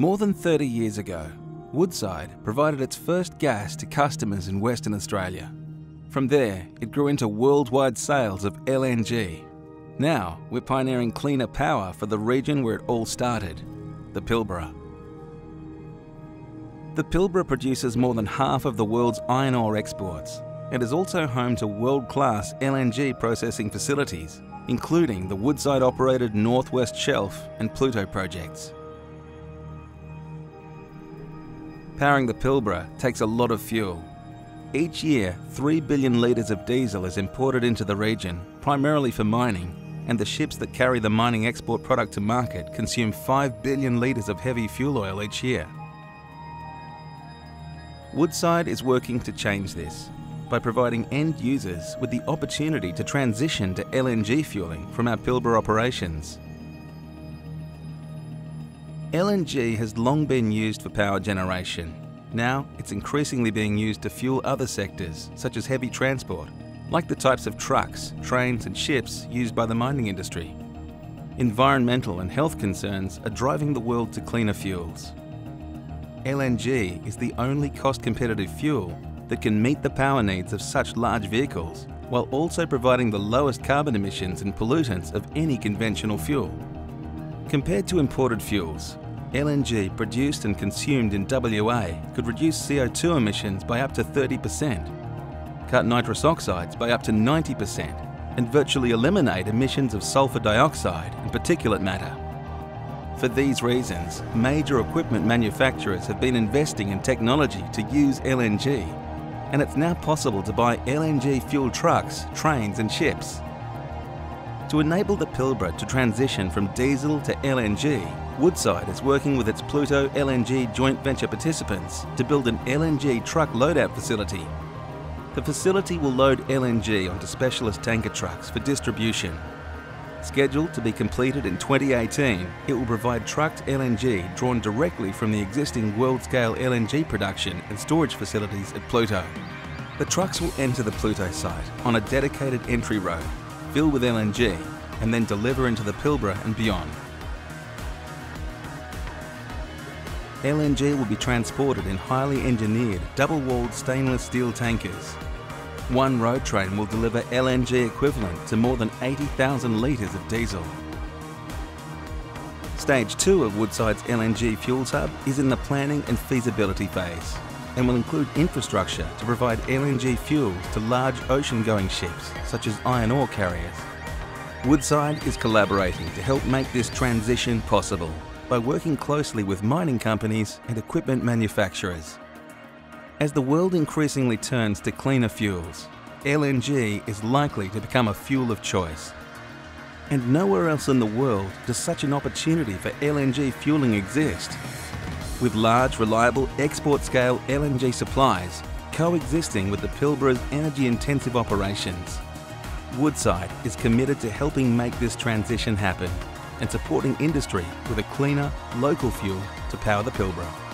More than 30 years ago, Woodside provided its first gas to customers in Western Australia. From there, it grew into worldwide sales of LNG. Now, we're pioneering cleaner power for the region where it all started, the Pilbara. The Pilbara produces more than half of the world's iron ore exports and is also home to world-class LNG processing facilities, including the Woodside-operated Northwest Shelf and Pluto projects. Powering the Pilbara takes a lot of fuel. Each year, 3 billion litres of diesel is imported into the region, primarily for mining, and the ships that carry the mining export product to market consume 5 billion litres of heavy fuel oil each year. Woodside is working to change this by providing end users with the opportunity to transition to LNG fueling from our Pilbara operations. LNG has long been used for power generation. Now it's increasingly being used to fuel other sectors, such as heavy transport, like the types of trucks, trains and ships used by the mining industry. Environmental and health concerns are driving the world to cleaner fuels. LNG is the only cost-competitive fuel that can meet the power needs of such large vehicles, while also providing the lowest carbon emissions and pollutants of any conventional fuel. Compared to imported fuels, LNG produced and consumed in WA could reduce CO2 emissions by up to 30%, cut nitrous oxides by up to 90%, and virtually eliminate emissions of sulfur dioxide and particulate matter. For these reasons, major equipment manufacturers have been investing in technology to use LNG, and it's now possible to buy LNG fuel trucks, trains and ships. To enable the Pilbara to transition from diesel to LNG, Woodside is working with its Pluto LNG joint venture participants to build an LNG truck loadout facility. The facility will load LNG onto specialist tanker trucks for distribution Scheduled to be completed in 2018, it will provide trucked LNG drawn directly from the existing world-scale LNG production and storage facilities at Pluto. The trucks will enter the Pluto site on a dedicated entry road, fill with LNG, and then deliver into the Pilbara and beyond. LNG will be transported in highly engineered, double-walled stainless steel tankers one road train will deliver LNG equivalent to more than 80,000 litres of diesel. Stage 2 of Woodside's LNG Fuels Hub is in the planning and feasibility phase and will include infrastructure to provide LNG fuels to large ocean-going ships such as iron ore carriers. Woodside is collaborating to help make this transition possible by working closely with mining companies and equipment manufacturers. As the world increasingly turns to cleaner fuels, LNG is likely to become a fuel of choice. And nowhere else in the world does such an opportunity for LNG fueling exist. With large, reliable, export-scale LNG supplies coexisting with the Pilbara's energy-intensive operations. Woodside is committed to helping make this transition happen and supporting industry with a cleaner, local fuel to power the Pilbara.